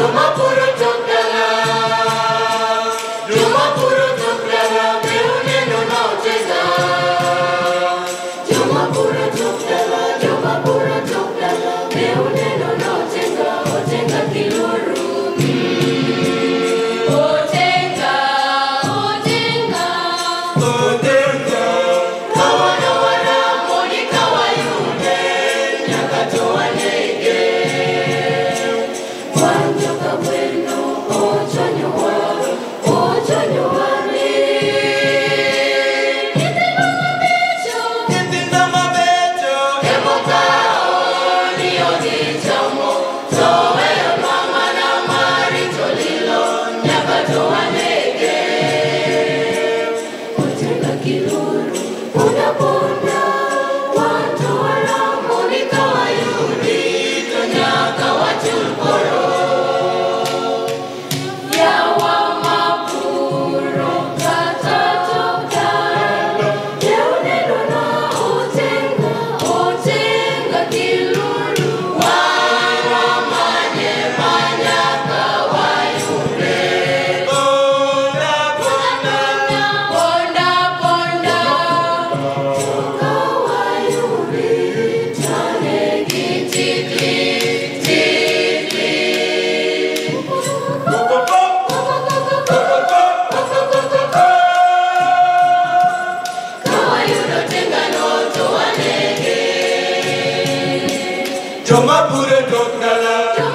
Tomato, tomato. que Joma pure dogdala.